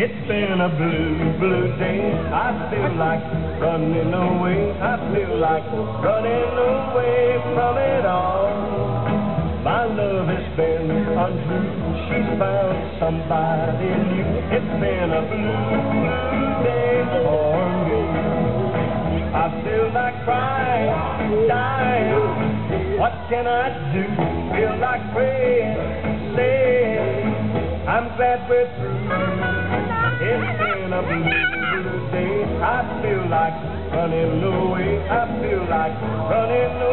It's been a blue, blue day. I feel like running away. I feel like running away from it all. My love has been untrue. She's found somebody new. It's been a blue, blue day for me. I feel like crying, dying. What can I do? Feel like praying, saying, I'm glad we're through. It's been a blue, blue day. I feel like running away. I feel like running away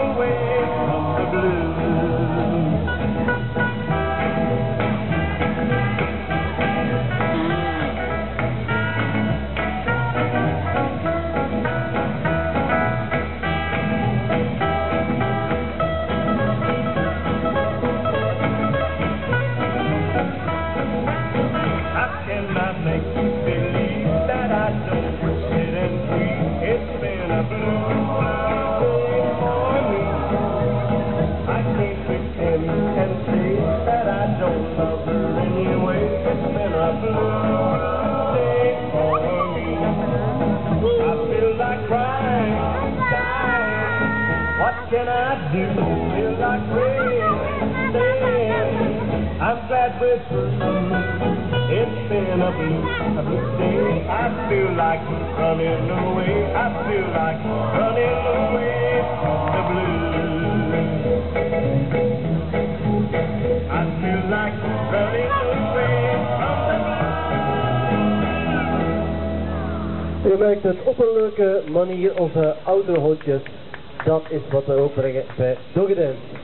What can I do? Feel like praying, I'm glad we're through. It's been a blue, a blue day. I feel like running away. I feel like running away from the blues. I feel like running away U merkt het op een leuke manier onze oudere hondjes. Dat is wat we ook brengen bij Doggy Dance.